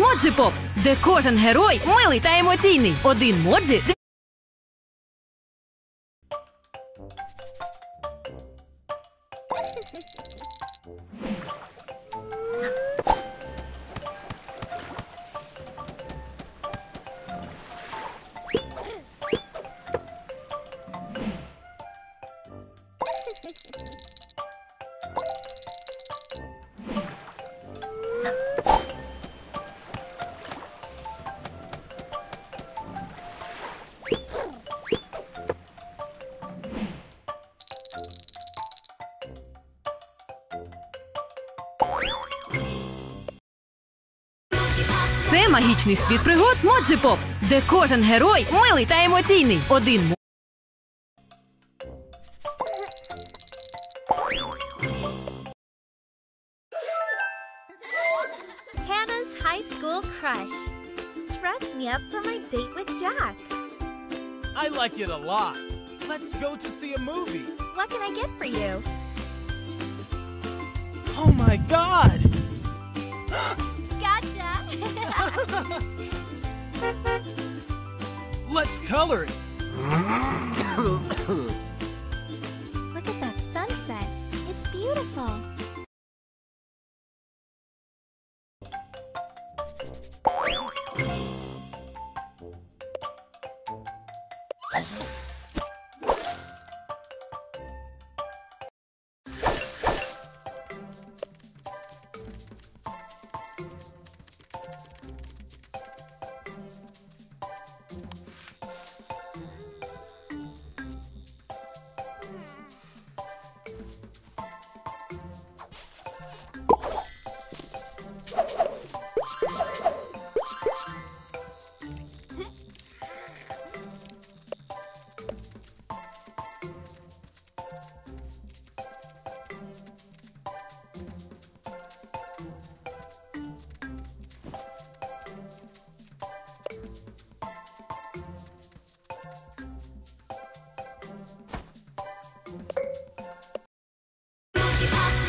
Моджі Попс, де кожен герой милий та емоційний. Один моджі. магічний світ пригод Моджі Попс, де кожен герой милий та емоційний. Один мо- Hannah's high school crush. Dress me up for my date with Jack. I like it a lot. Let's go to see a movie. What can I get for you? Oh my god! Let's color it.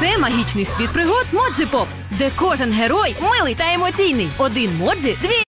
Це магічний світ пригод Моджі Попс, де кожен герой милий та емоційний. Один моджі, дві.